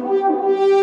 Música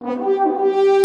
Música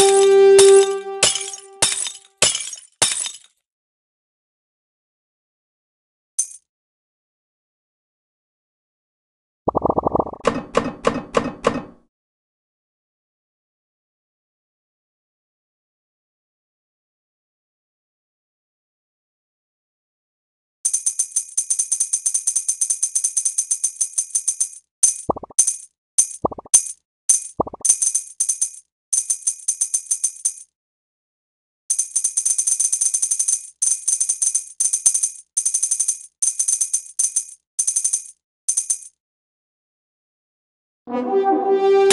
Música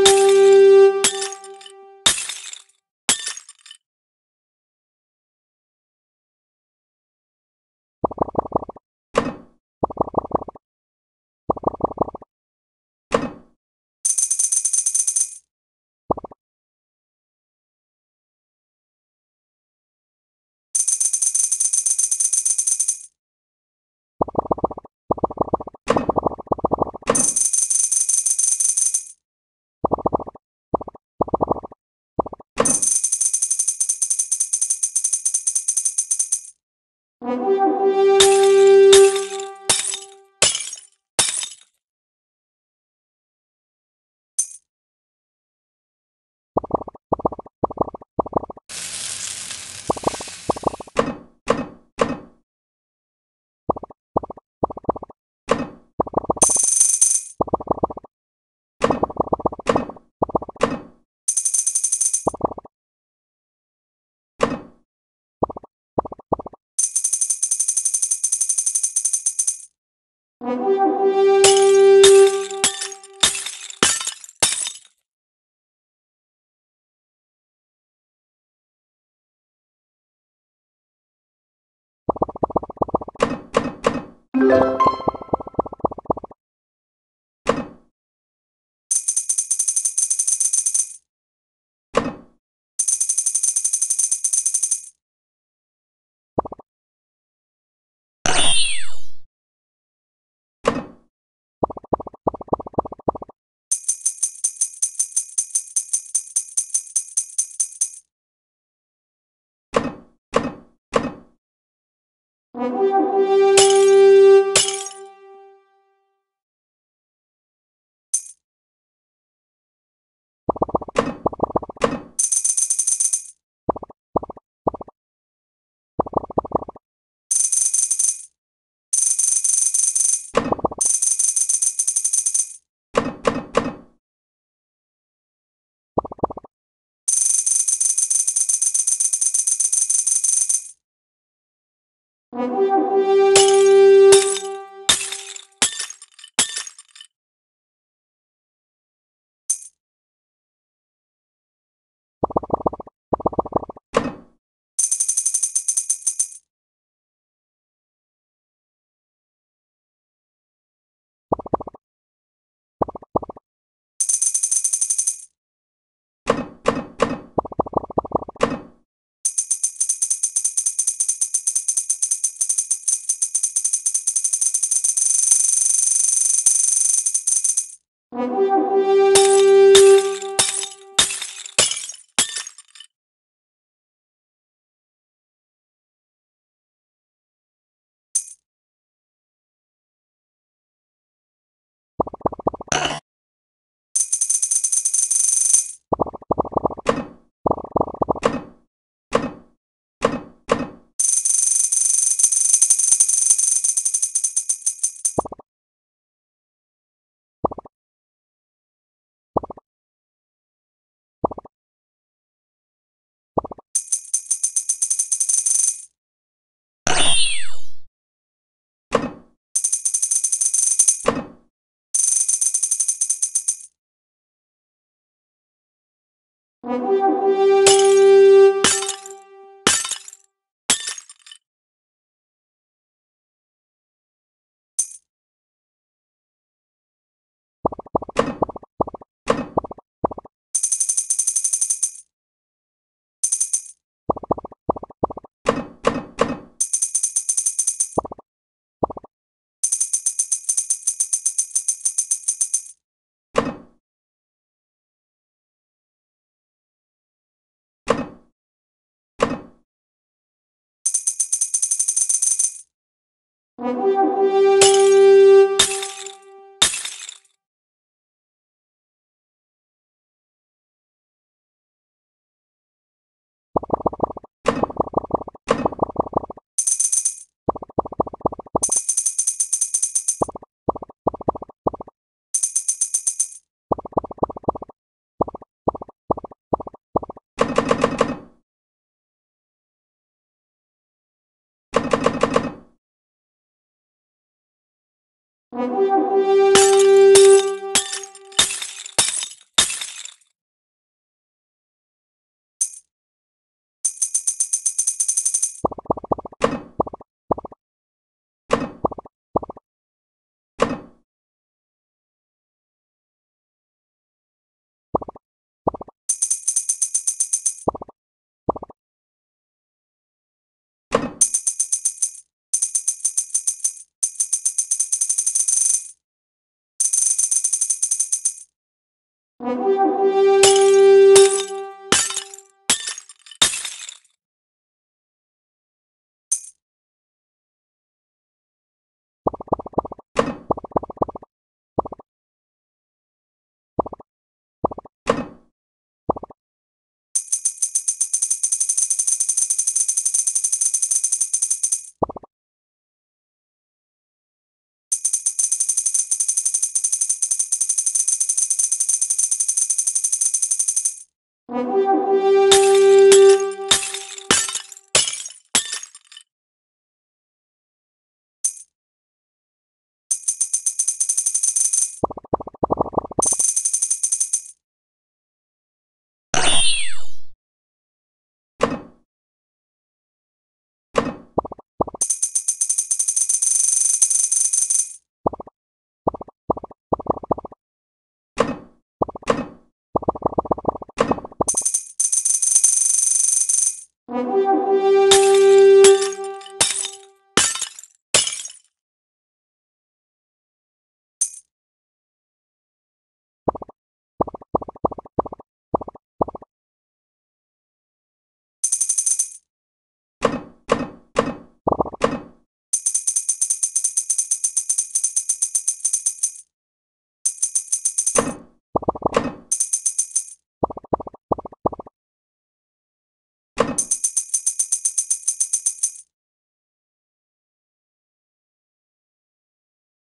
Música